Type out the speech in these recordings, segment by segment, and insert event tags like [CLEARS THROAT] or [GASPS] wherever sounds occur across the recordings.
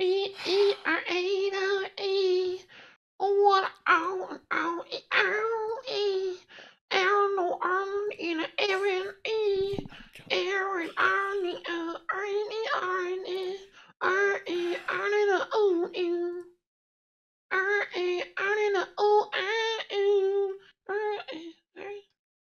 E E R A L E. What on on E R E. L no on in Aaron E. Aaron on the uh Aaron E Aaron E. R E Aaron the O U. R E Aaron the O I U. R E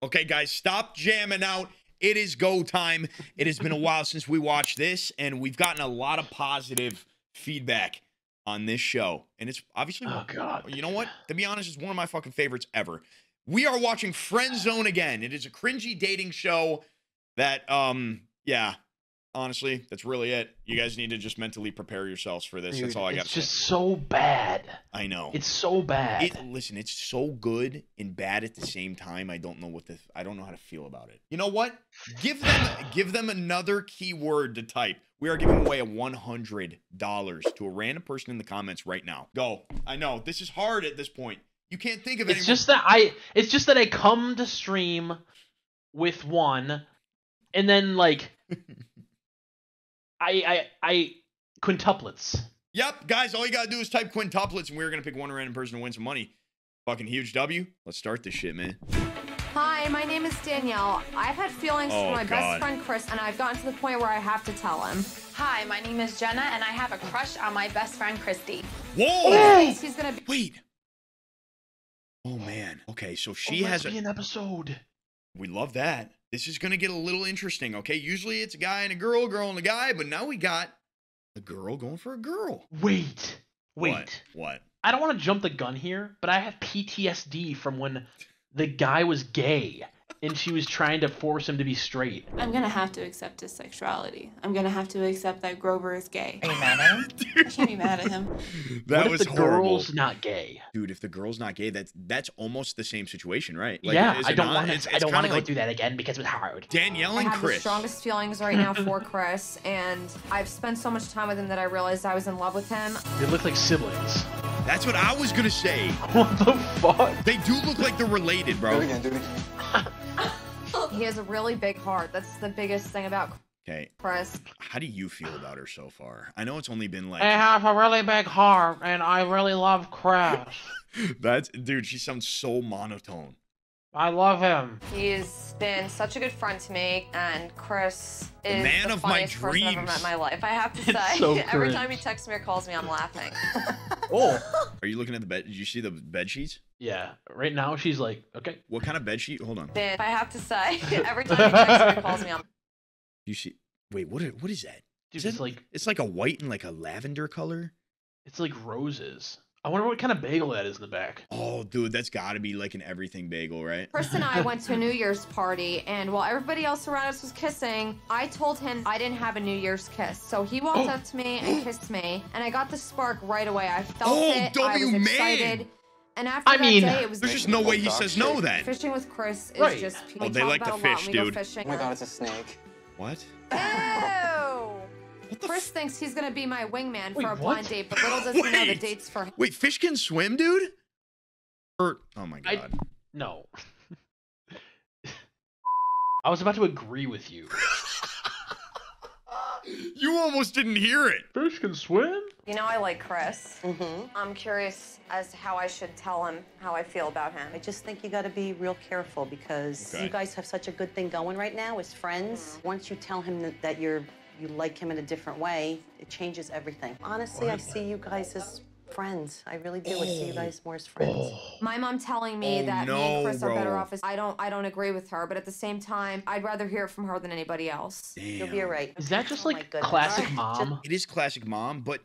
Okay, guys, stop jamming out. It is go time. It has been a while since we watched this, and we've gotten a lot of positive feedback on this show. And it's obviously, Oh god. you know what? To be honest, it's one of my fucking favorites ever. We are watching Friend Zone again. It is a cringy dating show that, um, yeah, honestly, that's really it. You guys need to just mentally prepare yourselves for this. that's all I got It's just say. so bad. I know. It's so bad. It, listen, it's so good and bad at the same time. I don't know what the I don't know how to feel about it. You know what? Give them give them another keyword to type. We are giving away a one hundred dollars to a random person in the comments right now. Go. I know this is hard at this point. You can't think of it. it's any. just that I it's just that I come to stream with one and then like [LAUGHS] I I I quintuplets. Yep, guys. All you gotta do is type quintuplets, and we're gonna pick one random person to win some money. Fucking huge W. Let's start this shit, man. Hi, my name is Danielle. I've had feelings Oh, for my God. best friend Chris, and I've gotten to the point where I have to tell him. Hi, my name is Jenna, and I have a crush on my best friend Christy. Whoa! Thinks he's gonna be. Wait. Oh man. Okay, so Oh, she has a. an episode. We love that. This is going to get a little interesting, okay? Usually it's a guy and a girl, girl and a guy, but now we got a girl going for a girl. Wait. Wait. What? What? I don't want to jump the gun here, but I have PTSD from when the guy was gay and she was trying to force him to be straight. I'm gonna have to accept his sexuality. I'm gonna have to accept that Grover is gay. Are you mad at him? [LAUGHS] I can't be mad at him. That what if the horrible. girl's not gay? Dude, if the girl's not gay, that's that's almost the same situation, right? yeah, I don't want to. I don't want to kinda go like through that again because it was hard. Danielle I and have the Chris. strongest feelings right now for [LAUGHS] Chris, and I've spent so much time with him that I realized I was in love with him. They look like siblings. That's what I was gonna say. [LAUGHS] What the fuck? They do look like they're related, bro. He has a really big heart. That's the biggest thing about Okay, Chris. how do you feel about her so far? I know it's only been like I have a really big heart, and I really love Chris. [LAUGHS] that's dude. She sounds so monotone. I love him. He's been such a good friend to me, and Chris is man the of my funniest person I've ever dreams. met in my life. I have to [LAUGHS] It's say, so [LAUGHS] every cringe. time he texts me or calls me, I'm laughing. Oh. Are you looking at the bed? Did you see the bed sheets? Yeah. Right now she's like, okay. What kind of bed sheet? Hold on. Been, if I have to say, [LAUGHS] [LAUGHS] every time he texts me calls me, I'm You see? Wait, what? i- What is that? Dude, Is it's it- like It's like a white and like a lavender color. it's like roses. I wonder what kind of bagel that is in the back. Oh, dude, that's got to be like an everything bagel, right? Chris and I went to a New Year's party, and while everybody else around us was kissing, I told him I didn't have a New Year's kiss. So he walked [GASPS] up to me and kissed me, and I got the spark right away. I felt Oh, it. I W was man. excited. And after I that mean, day, it was There's just no way he says no then. fishing with Chris is Right. just. Oh, we they like about to fish, we dude. Go fishing. Oh my god, it's a snake. What? Ew. What the Chris thinks he's gonna be my wingman Wait, for a what? blind date, but little does he know the [LAUGHS] date's for him. Wait, fish can swim, dude? Or oh my I- god. No. [LAUGHS] I was about to agree with you. [LAUGHS] you almost didn't hear it. Fish can swim? You know I like Chris. Mm-hmm. I'm curious as to how I should tell him how I feel about him. I just think you got to be real careful because Okay. you guys have such a good thing going right now as friends. Once you tell him that, that you're you like him in a different way, it changes everything. Honestly, I see you guys as friends. I really do. I see you guys more as friends. My mom telling me Oh, that me and Chris are better off is I don't I don't agree with her, but at the same time, I'd rather hear it from her than anybody else. You'll be all right. Is that just Oh like goodness. classic mom? It is classic mom, but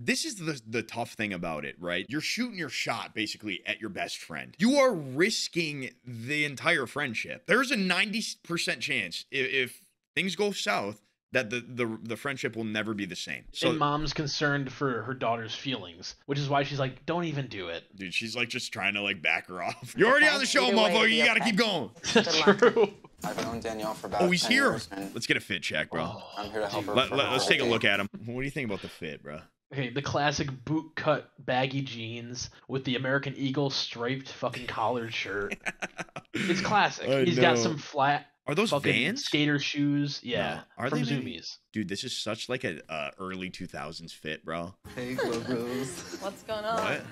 this is the the tough thing about it, right? You're shooting your shot basically at your best friend. You are risking the entire friendship. There's a 90% chance if, if things go south that the, the the friendship will never be the same. So and mom's concerned for her daughter's feelings, which is why she's like, don't even do it. dude, she's like just trying to like back her off. [LAUGHS] You're already on the show, Either way, motherfucker. You got to keep going. [LAUGHS] That's true. I've known Danielle for about Oh, he's 10 here. years, Let's get a fit check, bro. Oh, I'm here to help her. Let, for let, her us take a look at him. What do you think about the fit, bro? Okay, the classic boot cut baggy jeans with the American Eagle striped fucking collared shirt. [LAUGHS] It's classic. I He's got some flat Are those fucking Vans? skater shoes. Yeah, No. Are from they maybe? Zoomies. Dude, this is such like a uh, early 2000s fit, bro. Hey, Globos. What's going on? What?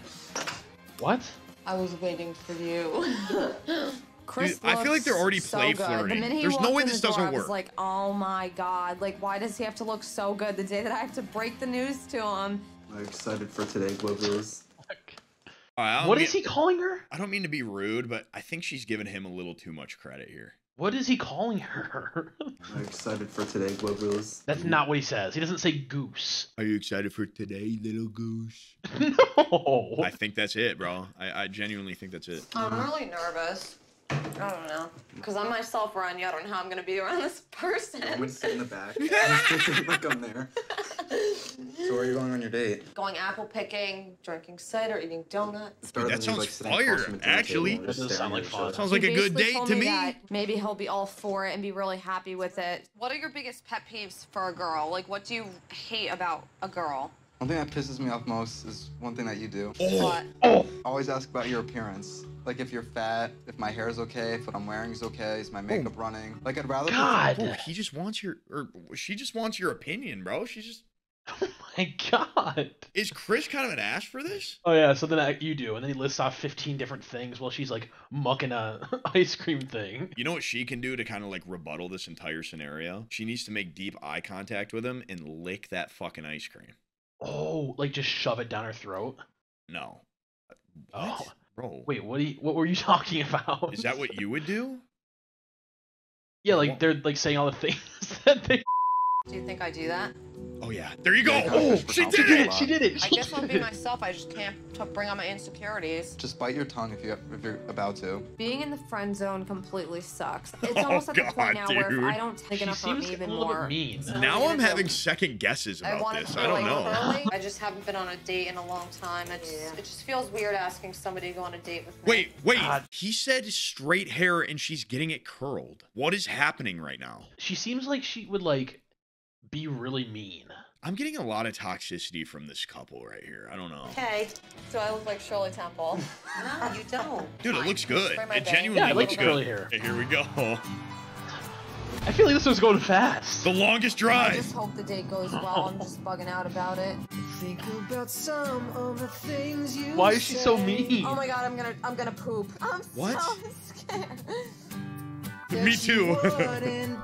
What? I was waiting for you. [LAUGHS] Chris Dude, I feel like they're already so play good. flirting. The minute he There's no way in this the door, doesn't I was work. like, oh my god, like why does he have to look so good the day that I have to break the news to him? I'm excited for today, Globos. I don't What mean- is he calling her? I don't mean to be rude, but I think she's giving him a little too much credit here. What is he calling her? [LAUGHS] I'm excited for today, Globos. That's not what he says. He doesn't say goose. Are you excited for today, little goose? [LAUGHS] no. I think that's it, bro. I, I genuinely think that's it. I'm really nervous. I don't know. Because I'm myself around you. I don't know how I'm going to be around this person. I'm gonna sit in the back. [LAUGHS] [LAUGHS] like I'm there. So where are you going on your date? Going apple picking, drinking cider, eating donuts. It's better that sounds like, sitting fire, across from a actually. table That does staring sound like fun. Sounds like He a good date to me me. maybe he'll be all for it and be really happy with it. What are your biggest pet peeves for a girl? Like, what do you hate about a girl? One thing that pisses me off most is one thing that you do. Oh. What? Oh, Always ask about your appearance. Like if you're fat, if my hair is okay, if what I'm wearing is okay, is my makeup running. Like I'd rather. God. Bro, he just wants your, or she just wants your opinion, bro. She's just. [LAUGHS] oh my god. Is Chris kind of an ass for this? Oh yeah, so then I, you do, and then he lists off 15 different things while she's like mucking a [LAUGHS] ice cream thing. You know what she can do to kind of like rebuttal this entire scenario? She needs to make deep eye contact with him and lick that fucking ice cream. Oh, like just shove it down her throat. No. Uh, oh. Bro. Wait, what? You, what were you [LAUGHS] talking about? Is that what you would do? Yeah, like they're like saying all the things [LAUGHS] that they. Do you think I do that? Oh yeah. There you go. Yeah, Oh, she did She did it. it. She did it. I she guess I'll did be myself. I just can't t- bring out my insecurities. Just bite your tongue if you if you're about to. Being in the friend zone completely sucks. It's [LAUGHS] Oh, almost at the point God, now where if. I don't take She enough from seems even a little more. bit mean. So Now what are I'm having do? second guesses about want this. I don't know. Curly. I just haven't been on a date in a long time. It's, It just feels weird asking somebody to go on a date with me. Wait, wait. God. He said straight hair and she's getting it curled. What is happening right now? She seems like she would like be really mean. I'm getting a lot of toxicity from this couple right here. I don't know. Okay, so I look like Shirley Temple. [LAUGHS] No, you don't. Dude, it looks good. Spray It bang. genuinely Yeah, I like looks the curly good. hair. Okay, here we go. I feel like this was going fast. The longest drive. I just hope the date goes well. I'm just bugging out about it. Think about some of the things you Why is she so mean? Oh my god, I'm gonna I'm gonna poop. I'm What? so [LAUGHS] scared. Me too.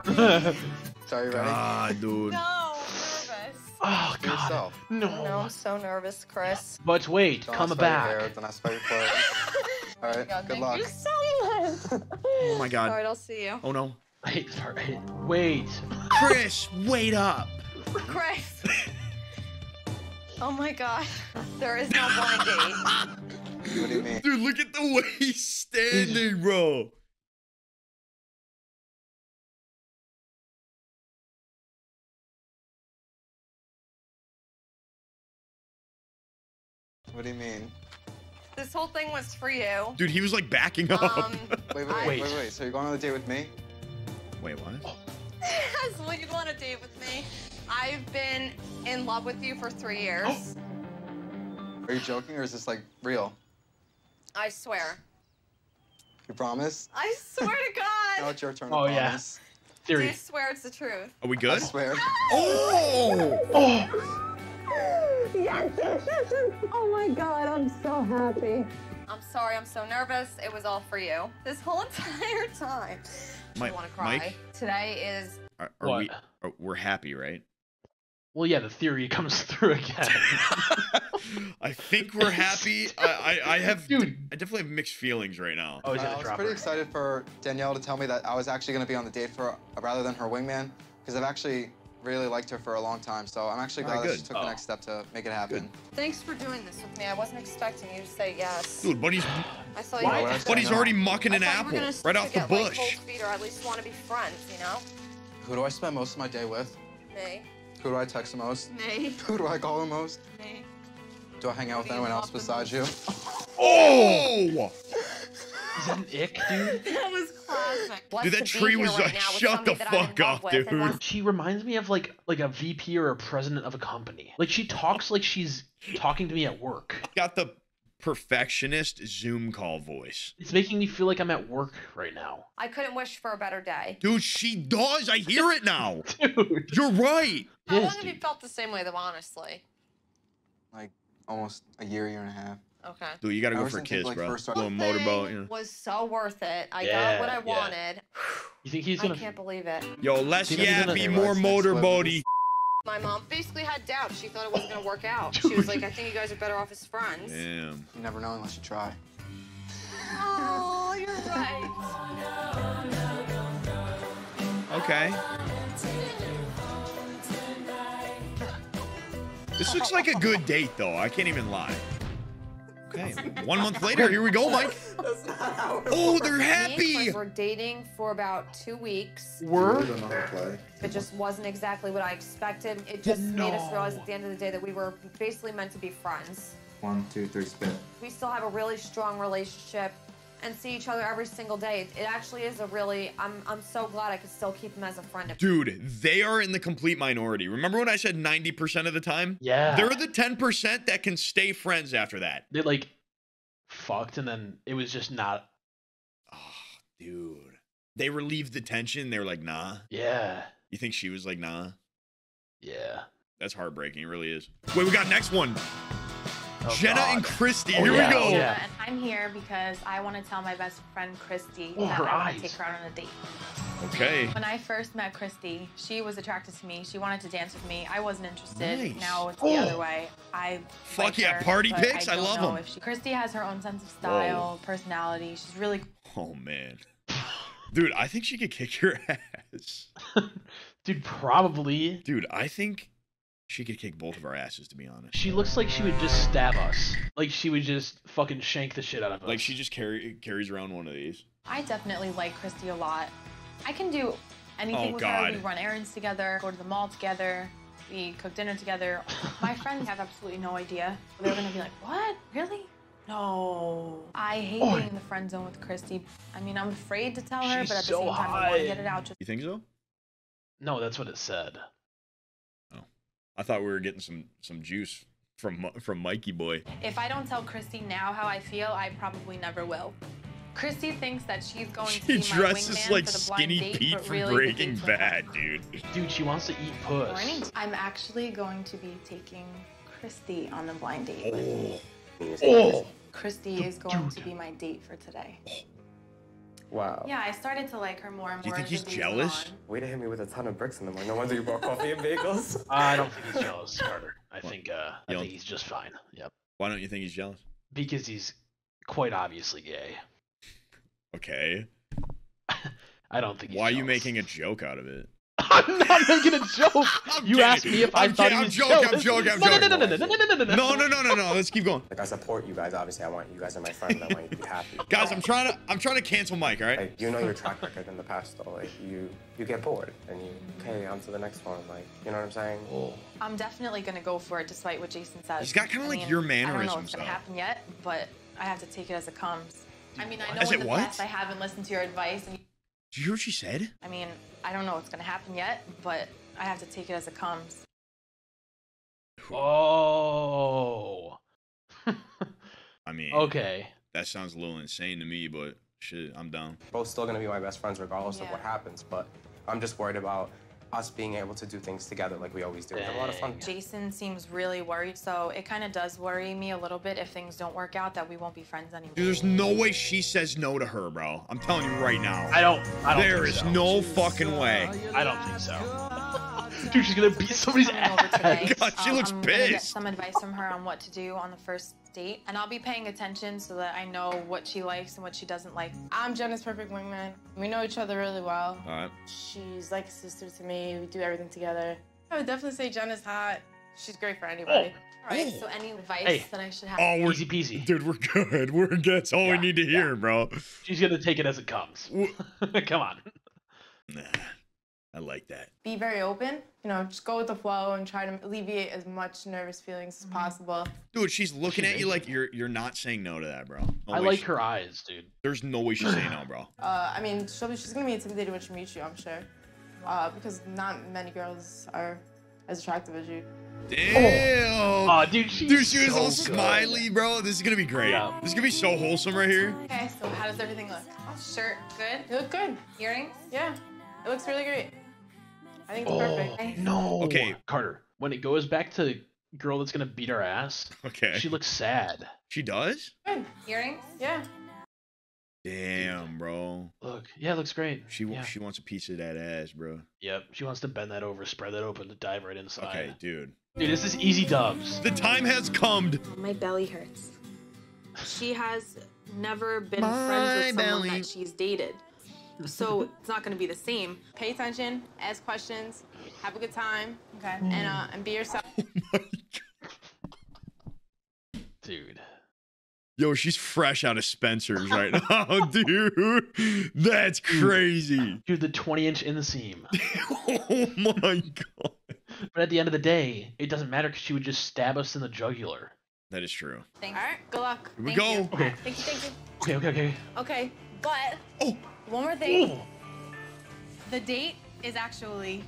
[LAUGHS] oh So are you ready? God, dude. No, nervous. Oh, god. Yourself. No, No. I'm so nervous, Chris. But wait, Don't come ask your hair, back. Don't ask your [LAUGHS] clothes. Oh All right. God, good thank luck. you so much. Oh my god. right, I'll see you. Oh no. Wait, sorry. Wait. Chris, wait up. Chris. oh my god. There is no blind date. What do you mean? Dude, look at the way he's standing, bro. What do you mean? This whole thing was for you. Dude, he was like backing up. Um, Wait, [LAUGHS] wait, wait, Wait. wait, wait. So you're going on a date with me? wait, what? [LAUGHS] yes, will you go on a date with me? I've been in love with you for three years. Are you joking or is this like real? I swear. You promise? I swear to [LAUGHS] God. Now it's your turn Oh, to yeah. promise. Do you Theory. swear it's the truth? Are we good? I swear. Oh! Oh! Yes, yes, yes, yes. Oh my God, I'm so happy. I'm sorry, I'm so nervous. It was all for you. This whole [LAUGHS] entire time. Mi- I want to cry. Mike? Today is. Are, are What? we? Are, we're happy, right? Well, yeah, the theory comes [LAUGHS] through again. [LAUGHS] I think we're happy. I, I, I have. Dude. I definitely have mixed feelings right now. Oh, Uh, I was pretty excited for Danielle to tell me that I was actually going to be on the date for rather than her wingman because I've actually really liked her for a long time. So I'm actually glad Alright, that she took Oh. the next step to make it happen. Thanks for doing this with me. I wasn't expecting you to say yes. Dude, buddy's I thought Why? you were What? buddy's know. already mucking I an apple were right stick off the it, like, bush. cold feet, or at least want to be friends, you know? Who do I spend most of my day with? Me. Who do I text the most? Me. [LAUGHS] Who do I call the most? Me. Do I hang out with Who do you anyone else besides you? Oh! [LAUGHS] [LAUGHS] Is that an ick, dude? [LAUGHS] That was classic. Dude, that tree was like, shut the fuck up, dude. She reminds me of like like a VP or a president of a company. Like she talks like she's talking to me at work. Got the perfectionist Zoom call voice. It's making me feel like I'm at work right now. I couldn't wish for a better day. Dude, she does. I hear it now. [LAUGHS] Dude. You're right. How long Yes, have you felt the same way though, honestly? Like almost a year, year and a half. Okay. Dude, you gotta go Ever for a since kiss, like, bro. first started- Little motorboat. You know. Was so worth it. I Yeah, got what I yeah. wanted. [SIGHS] You think he's I gonna? can't believe it. Yo, less Think he's gonna- yappy, Hey, more what's next, what- motorboaty. My mom basically had doubts. She thought it wasn't gonna work out. She was like, I think you guys are better off as friends. Damn. You never know unless you try. Oh, you're right. Okay. This looks like a good date, though. I can't even lie. Okay. One month later, here we go, Mike. Oh, they're happy. we're dating for about two weeks. We're It just wasn't exactly what I expected. It just made us realize at the end of the day that we were basically meant to be friends. One, two, three, spin. We still have a really strong relationship and see each other every single day. It, it actually is a really, I'm, I'm so glad I could still keep him as a friend. Dude, they are in the complete minority. Remember when I said 90% of the time? yeah. They're the 10% that can stay friends after that. they like fucked, and then it was just not. Oh, dude. They relieved the tension. They were like, nah. Yeah. You think she was like, nah? Yeah. That's heartbreaking. It really is. Wait, we got next one. Oh, Jenna and Christy. Oh, Here yeah, we go. oh, yeah. And I'm here because I want to tell my best friend Christy Oh, that I want to take her out on a date. Okay. When I first met Christy, she was attracted to me. She wanted to dance with me. I wasn't interested. Nice. Now it's the Oh. other way. I Fuck like yeah, her, party but pics? I don't love know 'em. if she- Christy has her own sense of style, oh. personality. She's really Oh, man. Dude, I think she could kick your [LAUGHS] ass. [LAUGHS] Dude, probably. Dude, I think she could kick both of our asses, to be honest. She looks like she would just stab us. Like she would just fucking shank the shit out of us. Like, she just carry, carries around one of these. I definitely like Christy a lot. I can do anything Oh, with God. her. We run errands together, go to the mall together, we cook dinner together. [LAUGHS] My friends have absolutely no idea. They're gonna be like, "What? Really? No." I hate Oi. being in the friend zone with Christy. I mean, I'm afraid to tell her, but at the so same time, I want high. to get it out. Just You think so? No, that's what it said. I thought we were getting some some juice from from Mikey boy. if I don't tell Christy now how I feel, I probably never will. Christy thinks that she's going to She be my dresses wingman like for the blind Skinny date, Pete but from really Breaking Bad, dude. Dude, she wants to eat puss. Morning. I'm actually going to be taking Christy on a blind date. with Oh, Oh, Christy is going to be my date for today. Oh. Wow. Yeah, I started to like her more and more. Do you think as he's the days went jealous? on. Way to hit me with a ton of bricks in the morning. No wonder you brought coffee and bagels. [LAUGHS] I don't think he's jealous, Carter. I think uh, I think he's just fine. Yep. why don't you think he's jealous? Because he's quite obviously gay. Okay. [LAUGHS] I don't think. He's Why are you making a joke out of it? [LAUGHS] I'm not making a joke. [LAUGHS] I'm you kidding. asked me if I I'm thought kidding. he I'm was joking, I'm jealous. joking, I'm no, joking. No, no, no, no, no, no, no, no, No, no, no, no, no. Let's keep going. Like I support you guys. Obviously, I want you guys are my friends. I want you to be happy. [LAUGHS] Guys, I'm trying to I'm trying to cancel Mike, all right? Like you know your track record in the past though. Like you you get bored and you okay on to the next one. Like you know what I'm saying? Oh. I'm definitely gonna go for it, despite what Jason says. He's got kinda I like mean, your I don't know mannerisms, what's gonna though. happen yet, but I have to take it as it comes. I mean, I know As in the what? past I haven't listened to your advice, and Did you hear what she said? I mean, I don't know what's gonna happen yet, but I have to take it as it comes. Oh. [LAUGHS] I mean, Okay. that sounds a little insane to me, but shit, I'm down. Both still gonna be my best friends regardless of what happens. But I'm just worried about us being able to do things together like we always do. We have a lot of fun. Jason seems really worried, so it kind of does worry me a little bit if things don't work out that we won't be friends anymore. Dude, there's no way she says no to her, bro. I'm telling you right now. I don't. I don't. There think is so. no fucking way. I don't think so. Dude, she's gonna beat somebody's coming over today. ass. [LAUGHS] God, she Um, looks I'm gonna get pissed. some advice from her on what to do on the first date, and I'll be paying attention so that I know what she likes and what she doesn't like. I'm Jenna's perfect wingman. We know each other really well. All right. She's like a sister to me. We do everything together. I would definitely say Jenna's hot. She's great for anybody. All right. So any advice Hey. that I should have? Oh, we're Easy peasy. dude, we're good. [LAUGHS] We're good. That's all we need to hear, bro. She's gonna take it as it comes. [LAUGHS] Come on. Nah, I like that. Be very open. You know, just go with the flow and try to alleviate as much nervous feelings as possible. Dude, she's looking She at you like you're you're not saying no to that, bro. No I like she- her eyes, dude. There's no way she's saying no, bro. [SIGHS] Uh, I mean, she'll be, she's gonna be intimidated when she meets you, I'm sure, uh, because not many girls are as attractive as you. Damn. Oh, dude, she's Dude, she was so all good. smiley, bro. This is gonna be great. Yeah. This is gonna be so wholesome right here. Okay, so how does everything look? Shirt, good. You look good. Earrings? Yeah, it looks really great. I think it's Oh perfect. no. Okay. Carter. When it goes back to girl that's gonna beat our ass, Okay. she looks sad. She does? Good. Earrings? Yeah. Damn, bro. Look, yeah, it looks great. She yeah. she wants a piece of that ass, bro. Yep, she wants to bend that over, spread that open, to dive right inside. Okay, dude. Dude, this is easy dubs. The time has come. My belly hurts. She has never been My friends with someone belly. that she's dated. So it's not gonna be the same. Pay attention, ask questions, have a good time, okay, and uh, and be yourself. [LAUGHS] Dude. Yo, she's fresh out of Spencer's right now, [LAUGHS] dude. That's crazy. Dude, the 20 inch inseam. [LAUGHS] oh my god. But at the end of the day, it doesn't matter because she would just stab us in the jugular. That is true. Thanks. All right, good luck. Here we Thank go. You. Okay. Thank you. Thank you. Okay, okay, okay. Okay, but Oh. One more thing. The date is actually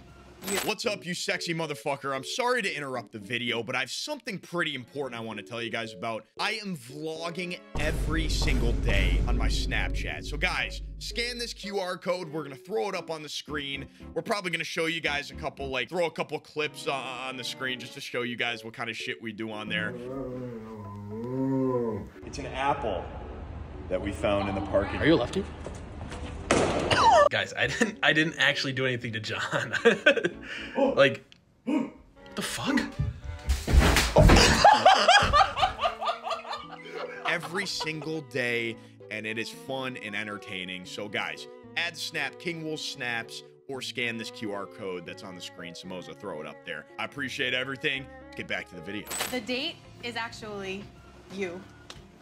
What's up, you sexy motherfucker? I'm sorry to interrupt the video, but I have something pretty important I want to tell you guys about. I am vlogging every single day on my Snapchat. So, guys, scan this QR code. We're going to throw it up on the screen. We're probably going to show you guys a couple, like, throw a couple clips on, on the screen just to show you guys what kind of shit we do on there. It's an apple that we found in the parking Are you a lefty? Guys, I didn't I didn't actually do anything to John. Oh. [LAUGHS] like the fuck? [LAUGHS] every single day, and it is fun and entertaining. So, guys, add Snap King Wool Snaps or scan this QR code that's on the screen. Samoza, throw it up there. I appreciate everything. Let's get back to the video. the date is actually you.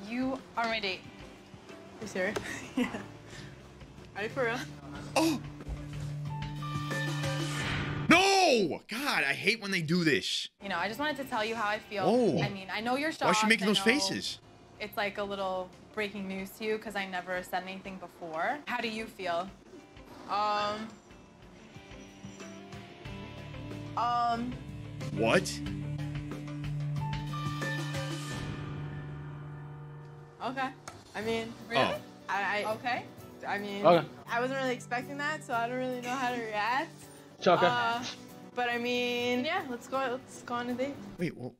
You are my date. You serious? [LAUGHS] yeah. Are you for real? Oh! No! God, I hate when they do this. You know, I just wanted to tell you how I feel. Oh. I mean, I know you're shocked. Why is she making those faces? It's like a little breaking news to you because I never said anything before. How do you feel? Um. Um. What? Okay. I mean, Really? Oh. I, I Okay. I mean, Okay. I wasn't really expecting that, so I don't really know how to react. It's okay. Uh, but I mean, yeah, let's go. Let's go on a date. Wait, well,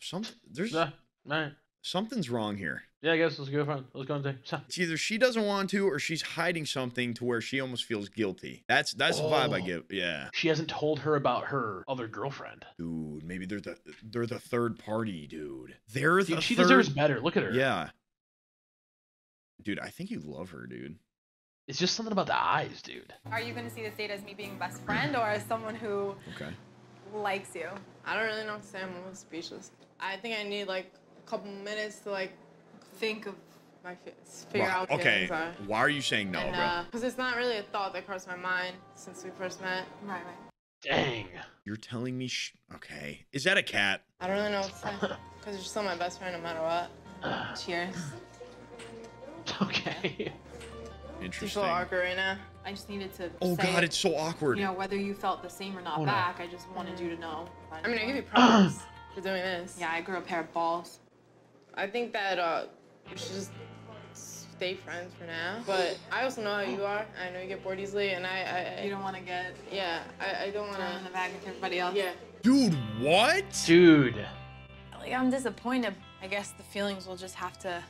some there's Yeah, alright. something's wrong here. Yeah, I guess let's go fine. Let's go and take. It's either she doesn't want to or she's hiding something to where she almost feels guilty. That's that's the vibe I Oh. get. Yeah. She hasn't told her about her other girlfriend. Dude, maybe they're the they're the third party, dude. They're the Dude, she third... deserves better. Look at her. Yeah. Dude, I think you love her, dude. It's just something about the eyes, dude. Are you going to see this date as me being best friend or as someone who Okay. likes you? I don't really know what to say. I'm almost speechless. I think I need like a couple minutes to like think of my fe- figure Well, out. what okay. feelings are. Why are you saying no, and, bro? uh, cause it's not really a thought that crossed my mind since we first met. Right, right. Dang. You're telling me sh- okay. Is that a cat? I don't really know what to say. [LAUGHS] Cause you're still my best friend no matter what. [SIGHS] Cheers. [LAUGHS] Okay. Do you Interesting. feel awkward right now? I just needed to Oh say god, it's so awkward. you know whether you felt the same or not Oh, no. back. I just wanted you to know. I mean, I give you [CLEARS THROAT] props for doing this. Yeah, I grew a pair of balls. I think that uh, we should just stay friends for now. But I also know how you are. I know you get bored easily, and I, I, I You don't want to get yeah, I, I don't want thrown in the to. bag with everybody else. Yeah. Dude, what? Dude. Like, I'm disappointed. I guess the feelings will just have to,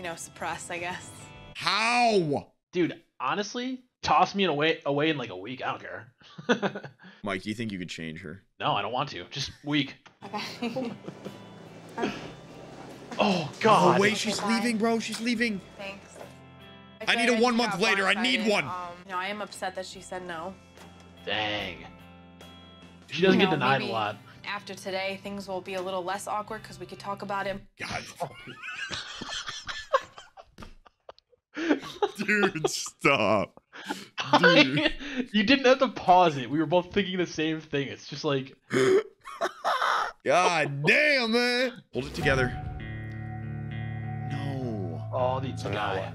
you know, suppress. I guess. How? Dude, honestly, toss me away away in like a week. I don't care. [LAUGHS] Mike, do you think you could change her? no, I don't want to. Just week. Okay. [LAUGHS] Oh god. Oh wait, she's leaving, bro. She's leaving. Thanks. I need a one month later. I need one. Um, You know, I am upset that she said no. Dang. She doesn't You get denied a lot. After today, things will be a little less awkward because we could talk about it. God. [LAUGHS] Dude, stop. Dude. [LAUGHS] you didn't have to pause it. We were both thinking the same thing. It's just like [LAUGHS] God damn, man. Hold it together. No. oh the, So the now guy.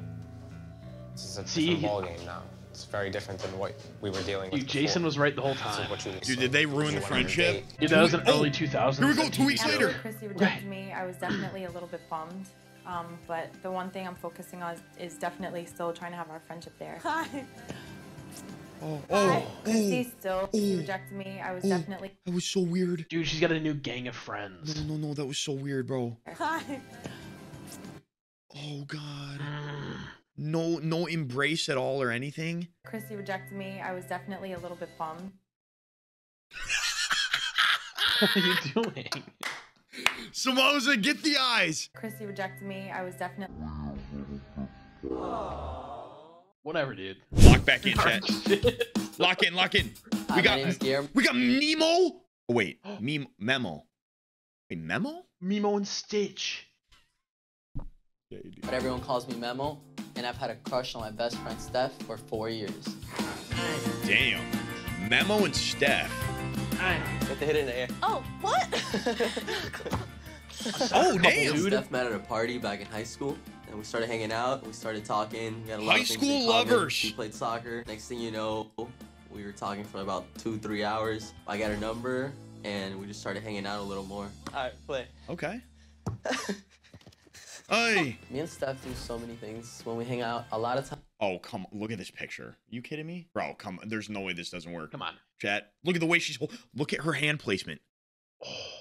This is a See, different he- ball game now. It's very different than what we were dealing with. Dude, Jason before. was right the whole time. what Dude, did they ruin the went on your friendship? Dude, that was in Oh, early 2000s. Here we go, two weeks After later. Chrissy rejected me, I was definitely a little bit bummed. Um, but the one thing I'm focusing on is definitely still trying to have our friendship there. Oh, [LAUGHS] Hi. oh, Chrissy oh, still oh, rejected me. I was oh. definitely. That was so weird. Dude, she's got a new gang of friends. No, no, no, that was so weird, bro. Hi. Oh God. No, no embrace at all or anything. Christy rejected me. I was definitely a little bit bummed. [LAUGHS] What are you doing? Samosa, get the eyes. Chrissy rejected me. I was definitely. Whatever, dude. Lock back in, chat. [LAUGHS] lock in, lock in. We my got, name's Guillermo. we got Nemo. Oh wait, Mem- Memo. Wait, Memo? Mimo and Stitch. But everyone calls me Memo, and I've had a crush on my best friend Steph for four years. Damn. Memo and Steph. Get the hit in the air. Oh, what? [LAUGHS] [LAUGHS] Oh Me damn. and Steph met at a party back in high school, and we started hanging out. We started talking. We had a lot High of things school in common. lovers. She played soccer. Next thing you know, we were talking for about two, three hours. I got her number, and we just started hanging out a little more. All right, play. Okay. [LAUGHS] Hey. Me and Steph do so many things when we hang out. A lot of times. Oh come! Look at this picture. you kidding me, bro? Come. on. There's no way this doesn't work. Come on. Chat. Look at the way she's. hol- Look at her hand placement.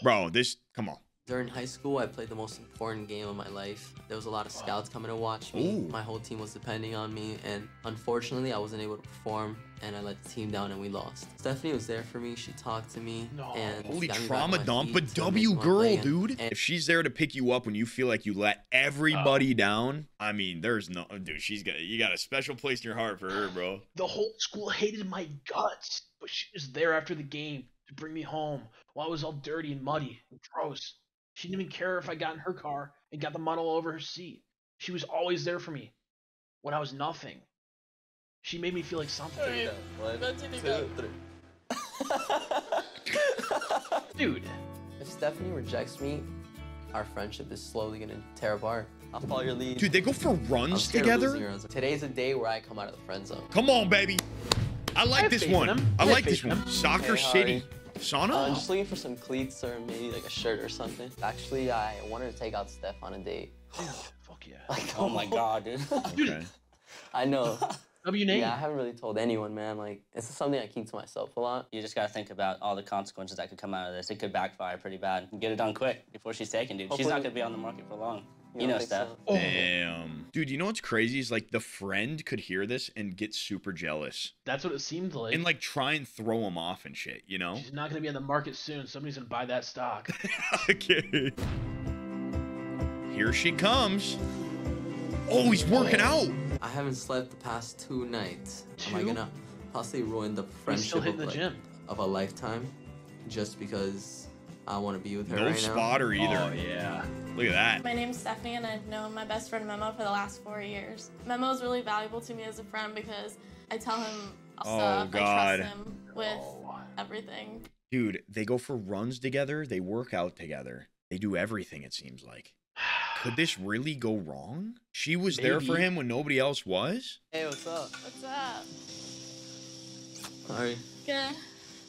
Bro, this. Come on. During high school, I played the most important game of my life. There was a lot of scouts coming to watch me. Ooh. My whole team was depending on me, and unfortunately, I wasn't able to perform, and I let the team down, and we lost. Stephanie was there for me. She talked to me, and Holy got me back trauma dump, feet but W girl, way, and- dude. and- If she's there to pick you up when you feel like you let everybody Oh. down, I mean, there's no, dude. She's got you got a special place in your heart for her, bro. [SIGHS] The whole school hated my guts, but she was there after the game to bring me home while I was all dirty and muddy and gross. She didn't even care if I got in her car and got the mud all over her seat. She was always there for me when I was nothing. She made me feel like something. One, two, three. [LAUGHS] Dude. If Stephanie rejects me, our friendship is slowly gonna tear apart. I'll follow your lead. Dude, they go for I'm runs of together. losing. Today's a day where I come out of the friend zone. Come on, baby. I like have this one. him. I I like this one. him. Soccer Hey, City. Hari. Sauna. Uh, I'm just looking for some cleats or maybe like a shirt or something. Actually, I wanted to take out Steph on a date. [GASPS] Fuck yeah. [LAUGHS] Like, oh my god, dude. [LAUGHS] Okay. [LAUGHS] I know. W name? Yeah, I haven't really told anyone, man. Like, this is something I keep to myself a lot. You just gotta think about all the consequences that could come out of this. It could backfire pretty bad. Get it done quick before she's taken, dude. She's not gonna be on the market for long. You You, know, think Steph. so? Oh. Damn. Dude, you know what's crazy is like the friend could hear this and get super jealous That's what it seemed like. and like try and throw him off and shit, you know? She's not gonna be on the market soon. Somebody's gonna buy that stock. [LAUGHS] okay. Here she comes. Oh, he's working oh. out. I haven't slept the past two nights. Am I gonna possibly ruin the He's still friendship of, the like, gym. of a lifetime just because I want to be with her No right spotter now? either. Oh yeah. Look at that. My name's Stephanie, and I've known my best friend Memo for the last four years. Memo is really valuable to me as a friend because I tell him Oh, stuff. God. I trust him with oh. everything. Dude, they go for runs together, they work out together. They do everything it seems like. [SIGHS] Could this really go wrong? She was there for him when nobody else was? Hey, what's up? What's up? Sorry. Good.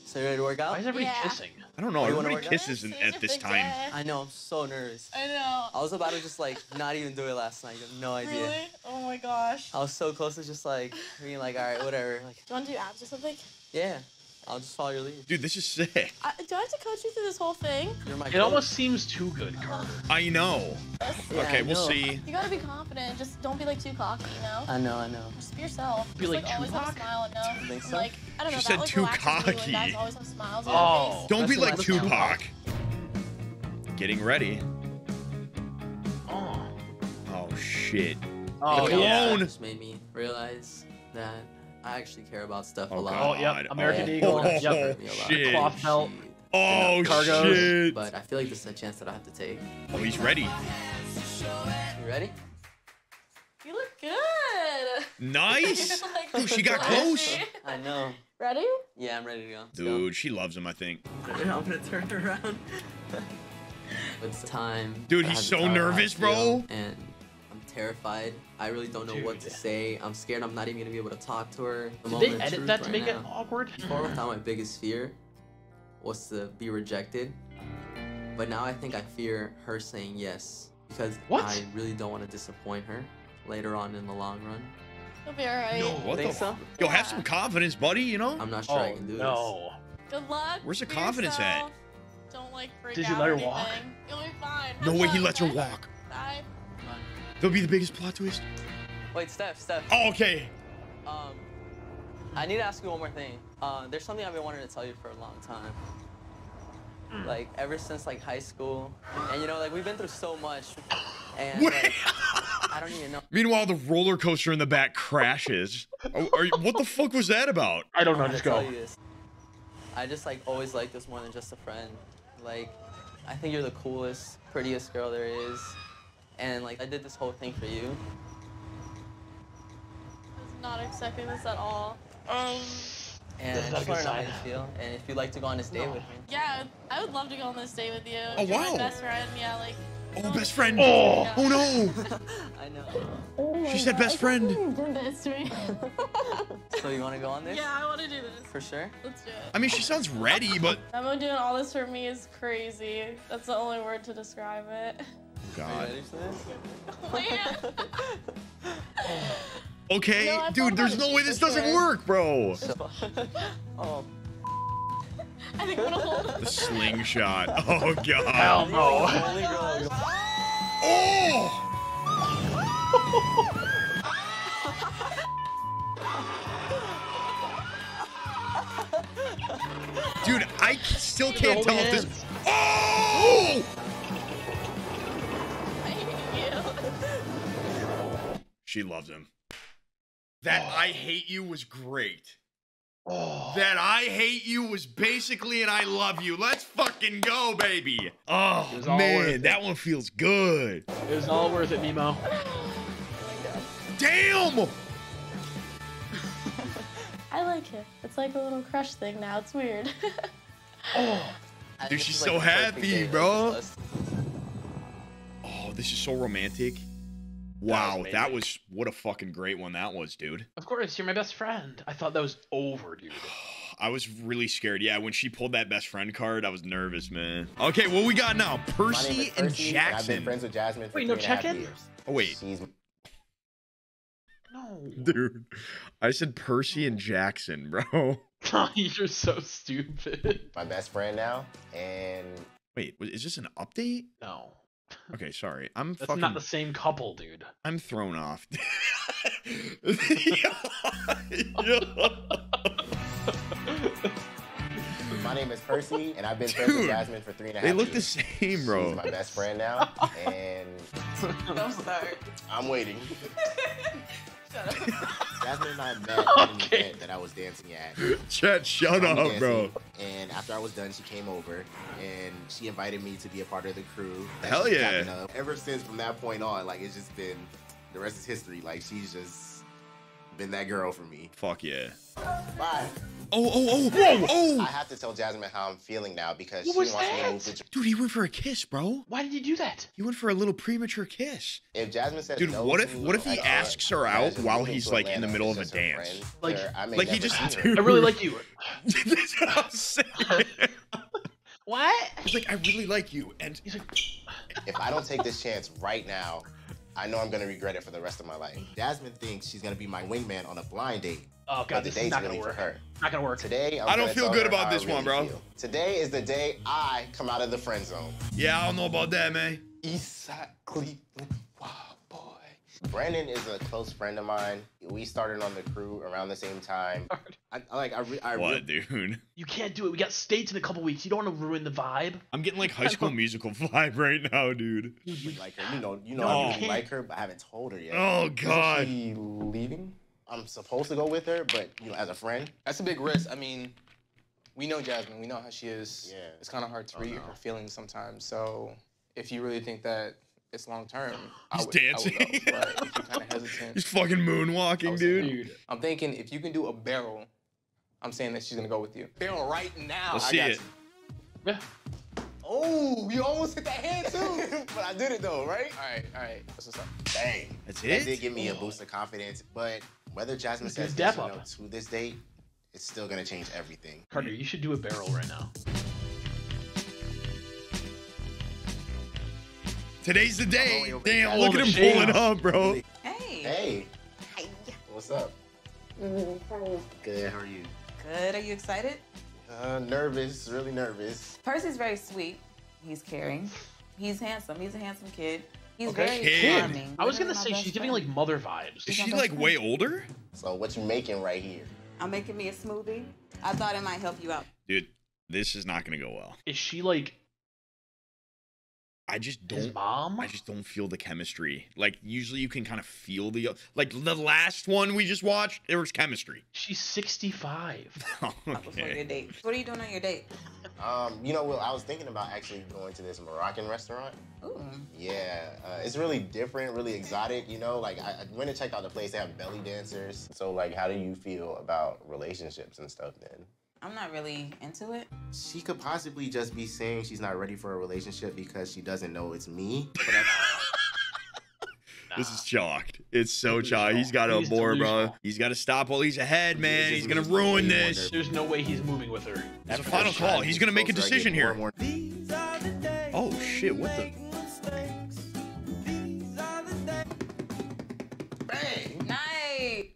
So you ready to work out? Why is everybody Yeah. kissing? I don't know. Oh, you wanna Everybody kisses in, at this time. day. I know, I'm so nervous. I know. I was about to just like not even do it last night. You have no idea. Really? Oh my gosh. I was so close to just like being like, all right, whatever. Like, Do you want to do abs or something? yeah, I'll just follow your lead. Dude, this is sick. I, do I have to coach you through this whole thing? You're my It coach. almost seems too good, Carter. I know. Yeah, okay, I we'll see. You gotta be confident. Just don't be like too cocky, you know? I know, I know. Just be yourself. Be Just, like always have a Tupac? smile and know. You think so? Like, I don't know. She that said like too relaxes me when cocky. guys always have smiles on Oh. Don't be like when I'm Tupac. Getting ready. Oh. Oh shit. Oh The yeah. cologne. just made me realize that I actually care about stuff oh, a Oh, lot. Oh, yep. God. American Oh, Eagle. oh, Yep. Oh, hurt me a lot. shit. Cloth belt. Oh Cargos. shit. But I feel like this is a chance that I have to take. Oh, he's ready. You ready? You look good. Nice. [LAUGHS] Like, Dude, she got classy. close. I know. Ready? Yeah, I'm ready to go. Let's go. Dude, she loves him, I think. [LAUGHS] I'm gonna turn around. [LAUGHS] it's time. Dude, he's so tell her how I nervous, bro. And I'm terrified. I really don't know what to Dude. say. I'm scared I'm not even gonna be able to talk to her. The Did they edit truth that to right make it awkward? Before, I thought my biggest fear was to be rejected. But now I think I fear her saying yes. Because What? I really don't want to disappoint her later on in the long run. You'll be alright. What Think the? so? f- Yo, have some confidence, buddy. You know. I'm not sure I Oh, can do this. no. Good luck. Where's the Be confidence at? Don't like freak Did you let or her walk? You'll be fine. No Have way he lets her okay? walk. Bye. That'll be the biggest plot twist. Wait, Steph, Steph. Oh, okay. Um, I need to ask you one more thing. Uh, there's something I've been wanting to tell you for a long time. Like ever since like high school, and you know, like we've been through so much, [LAUGHS] and like, I don't even know. Meanwhile, the roller coaster in the back crashes. Oh, are you, what the fuck was that about? I don't know. Just go. I just like always liked this more than just a friend. Like, I think you're the coolest, prettiest girl there is, and like I did this whole thing for you. I was not expecting this at all. Um, And That's I just good want to know how sign. you feel, and if you'd like to go on this date No. with me. yeah, I would love to go on this date with you. Oh, You're my wow. best friend. Yeah, like. Oh, best friend. Oh. Oh no. [LAUGHS] I know. Oh She said best friend. Did this to. [LAUGHS] So you want to go on this? yeah, I want to do this. For sure. Let's do it. I mean, she sounds ready, but Memo doing all this for me is crazy. That's the only word to describe it. Are you God. ready for this? [LAUGHS] Oh, okay, No, dude. There's no way this doesn't work, bro. oh, I think I'm hold The slingshot. [LAUGHS] Oh god. Hell no. Oh. Dude, I still can't tell if this. Oh! I hate you. She loves him. That I hate you was great. Oh. That I hate you was basically an I love you. Let's fucking go, baby. Oh It was all worth man, that one feels good. It was all worth it, Nemo. Damn. I like it. It's like a little crush thing now. It's weird. [LAUGHS] Oh. Dude, she's is, like, so happy, bro. Oh, this is so romantic. Wow, amazing. that was what a fucking great one that was, dude. Of course, you're my best friend. I thought that was over, dude. [SIGHS] I was really scared. Yeah, when she pulled that best friend card, I was nervous, man. Okay, what we got now? My name Percy and Percy, and I've been Jackson. friends with Jasmine for Wait, no and check-in? years. Oh wait, She's No. dude. I said Percy and Jackson, bro. [LAUGHS] [LAUGHS] you're so stupid. my best friend now, and Wait, is this an update? No. Okay, sorry. I'm That's fucking. not the same couple, dude. I'm thrown off. [LAUGHS] my name is Percy, and I've been friends with Jasmine for three and a half they look the same, bro. She's my best friend now, [LAUGHS] and Don't start. I'm waiting. [LAUGHS] Shut up. Jasmine and I met [LAUGHS] in an Okay. event that I was dancing at. Chet, shut Tommy up, bro. And after I was done, she came over and she invited me to be a part of the crew. Hell yeah. Ever since from that point on, like it's just been the rest is history. Like she's just been that girl for me. Fuck yeah. Bye. Oh, oh, oh, oh! I have to tell Jasmine how I'm feeling now because What she was wants me to that? move to. Dude, he went for a kiss, bro. Why did you do that? He went for a little premature kiss. If Jasmine says Dude, no what if what if he uh, asks her out imagine while he's to like in the middle of a dance? friend, Like- I Like he just see [LAUGHS] her. I really like you. That's what I'm saying. What? He's like, I really like you, and He's like, if I don't take this chance right now, I know I'm gonna regret it for the rest of my life. Jasmine thinks she's gonna be my wingman on a blind date. oh but god, the this is date's not really gonna for work. her. Not gonna work. Today, I'm I don't gonna feel good about how I this one, bro. feel. Today is the day I come out of the friend zone. yeah, I don't know about that, man. Eastside Cleveland, wow boy. Brandon is a close friend of mine. We started on the crew around the same time. [LAUGHS] I, I like I, re- I re- What, dude? You can't do it. We got states in a couple weeks. You don't want to ruin the vibe. I'm getting like High School [LAUGHS] Musical vibe right now, dude. you like her. You know, you know, No. I really like her, but I haven't told her yet. Oh Isn't God. she leaving? I'm supposed to go with her, but you know, as a friend. That's a big risk. I mean, we know Jasmine. We know how she is. Yeah. It's kind of hard to Oh, read no. her feelings sometimes. So if you really think that it's long term, I He's would, I would dancing. go. But if you're kind of [LAUGHS] hesitant, He's fucking moonwalking, dude. Dude. I'm thinking if you can do a barrel, I'm saying that she's gonna go with you. Barrel right now. Let's I see got it. you. Yeah. Oh, you almost hit that hand too. [LAUGHS] but I did it though, right? All right, all right. That's what's up. Dang. That's That it? did give me a boost oh. of confidence, but whether Jasmine It's says step yes or no to this date, it's still gonna change everything. Carter, you should do a barrel right now. Today's the day. Damn, there. look at him pulling up, bro. Hey. Hey. What's up? Good. How are you? Good. Are you excited? Uh, nervous. Really nervous. Percy's very sweet. He's caring. He's handsome. He's a handsome kid. He's Okay. very Kid. charming. I was gonna say best she's giving like mother vibes. Is she like way older? So what you making right here? I'm making me a smoothie. I thought it might help you out. Dude, this is not gonna go well. Is she like I just don't. mom? I just don't feel the chemistry. Like usually you can kind of feel the like the last one we just watched. There was chemistry. She's 65. [LAUGHS] Before your date. What are you doing on your date? Um, you know, Will, I was thinking about actually going to this Moroccan restaurant. Ooh. Yeah, uh, it's really different, really exotic. You know, like I, I went and checked out the place. They have belly dancers. So, like, how do you feel about relationships and stuff? Then I'm not really into it. she could possibly just be saying she's not ready for a relationship because she doesn't know it's me. But This is chalked. It's so Delusional. chalked. He's got to He's abort, bro. He's got to stop while he's ahead, man. is He's gonna ruin this. There's no way he's moving with her. That's a final call. He's gonna make a closer, I get decision here. and more- Oh shit! What the? Night.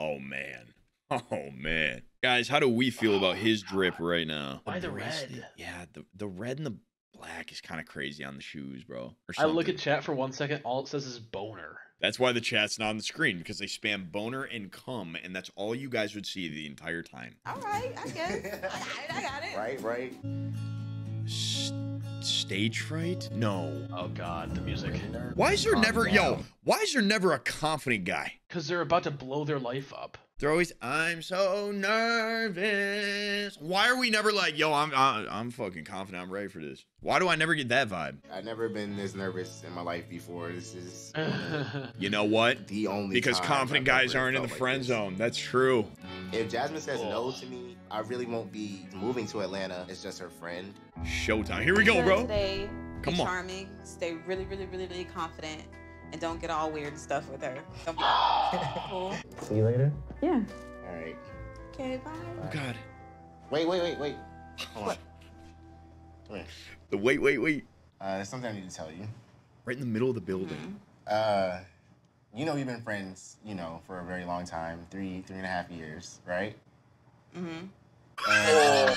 Oh man. Oh man. Guys, how do we feel about his drip right now? Why the bracelet- red? Yeah, the the red and the black is kind of crazy on the shoes, bro. I look at chat for one second. All it says is boner. That's why the chat's not on the screen because they spam boner and cum, and that's all you guys would see the entire time. All right, I guess. [LAUGHS] I got it. I got it. Right, right. S- stage fright? No. Oh god, the music. Why is there Calm never yo? Why is there never a confident guy? Because they're about to blow their life up. They're always, I'm so nervous. Why are we never like, yo, I'm I, I'm fucking confident. I'm ready for this. Why do I never get that vibe? I've never been this nervous in my life before. This is [LAUGHS] You know what? the only Because time confident I've guys aren't in the like friend this. zone. That's true. If Jasmine says no to me, I really won't be moving to Atlanta. It's just her friend. Showtime. Here we go, bro. Today, Come on. charming. Stay really, really, really, really confident, and don't get all weird stuff with her. Don't be [GASPS] cool. See you later. Yeah. All right. Okay. Bye. Oh God. Wait, wait, wait, wait. Hold on. What? Come here. The wait, wait, wait. Uh, there's something I need to tell you. Right in the middle of the building. Uh, you know we've been friends, you know, for a very long time, three, three and a half years, right? Mm-hmm. And um,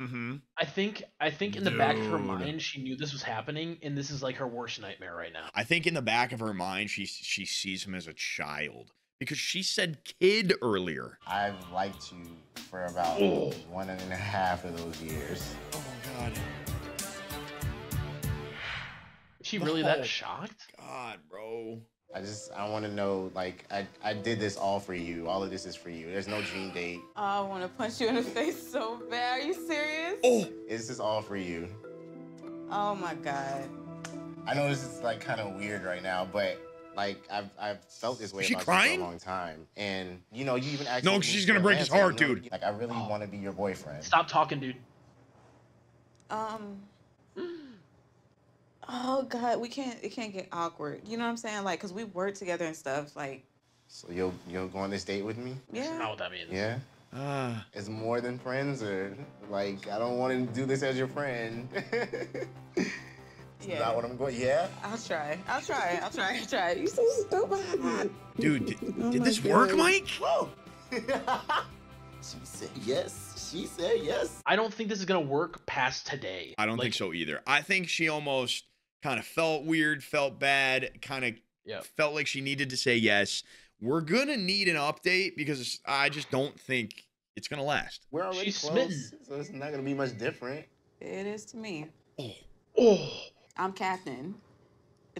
Mm-hmm. I think I think in the back of her mind she knew this was happening, and this is like her worst nightmare right now. I think in the back of her mind, she she sees him as a child because she said kid earlier. I've liked you for about Oh. one and a half of those years. Oh God. Is she really that Oh. shocked? God, bro. I just I want to know like I I did this all for you. All of this is for you. There's no dream date. I want to punch you in the face so bad. Are you serious? Oh. Is this is all for you. Oh my god. I know this is like kind of weird right now, but like I've I've felt this way she about crying? for a long time, and you know you even asked. No, me to 'cause move she's gonna break his heart, you dude. Like I really want to be your boyfriend. Stop talking, dude. Um. Oh God, we can't. It can't get awkward. You know what I'm saying? Like, cause we work together and stuff. Like, So you'll you'll go on this date with me? Yeah. not what that means. Yeah. Ah. It's more than friends, or like I don't want to do this as your friend. [LAUGHS] It's Yeah. not what I'm going. Yeah. I'll try. I'll try. I'll try. I'll try. You so stupid. [LAUGHS] Dude, did, Oh did my this work, Mike? Whoa. [LAUGHS] she said yes. She said yes. I don't think this is gonna work past today. I don't Like, think so either. I think she almost kind of felt weird, felt bad, kind of Yeah. felt like she needed to say yes. We're gonna need an update because I just don't think it's gonna last. We're already She's close, smitten. so it's not gonna be much different. It is to me. Oh. oh. I'm captain,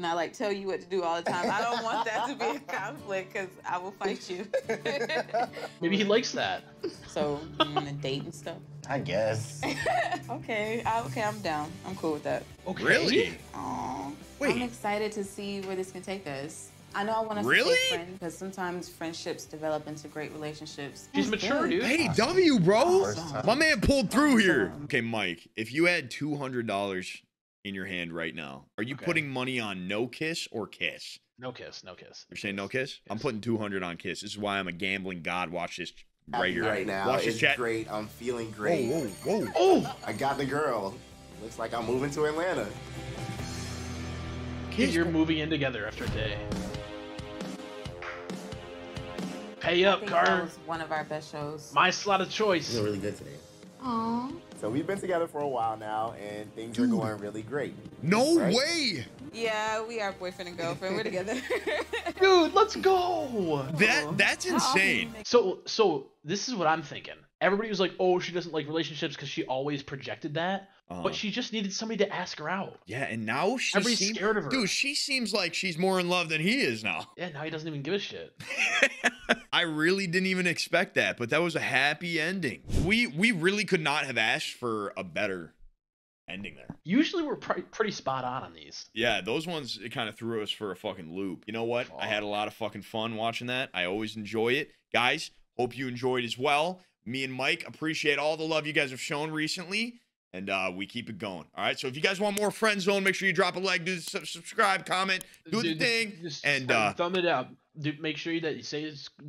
and I like tell you what to do all the time. I don't want that to be a [LAUGHS] conflict because I will fight you. [LAUGHS] Maybe he likes that. so, you want to date and stuff? I guess. [LAUGHS] okay. I, okay. I'm down. I'm cool with that. Okay. Really? Aw. Wait. I'm excited to see where this can take us. I know I want to Really? stay friends because sometimes friendships develop into great relationships. She's That's mature, good. dude. Hey, W, bro. First time. My man pulled through here. Okay, Mike, if you had two hundred dollars in your hand right now. Are you Okay. putting money on no kiss or kiss? No kiss, no kiss. You're saying no kiss? I'm putting 200 on kiss. This is why I'm a gambling god. Watch this right here. right now. Watch this chat. great. I'm feeling great. Whoa, whoa, whoa. Oh, I got the girl. Looks like I'm moving to Atlanta. Kiss. You're moving in together after a day. Pay up, think that Carter. was one of our best shows. My slot of choice. Feeling really good today. Aww. So we've been together for a while now, and things are going really great. No Right? way. Yeah, we are boyfriend and girlfriend. We're together. [LAUGHS] Dude, let's go. That that's insane. So so this is what I'm thinking. Everybody was like, "Oh, she doesn't like relationships because she always projected that." Uh-huh. But she just needed somebody to ask her out. Yeah, and now she Everybody's seems scared of her. Dude, she seems like she's more in love than he is now. Yeah, now he doesn't even give a shit. [LAUGHS] I really didn't even expect that, but that was a happy ending. We we really could not have asked for a better ending there. Usually we're pre- pretty spot on on these. Yeah, those ones it kind of threw us for a fucking loop. You know what? I had a lot of fucking fun watching that. I always enjoy it. Guys, hope you enjoyed as well. Me and Mike appreciate all the love you guys have shown recently. And uh, we keep it going. All right. So if you guys want more friend zone, make sure you drop a like, do sub- subscribe, comment, do the thing. just And thumb- uh, thumb it up. Dude, make sure that you say it's. Uh,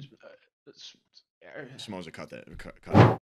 it's- Smoza cut that. Cut, cut.